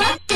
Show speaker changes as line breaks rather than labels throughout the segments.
Huh?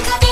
か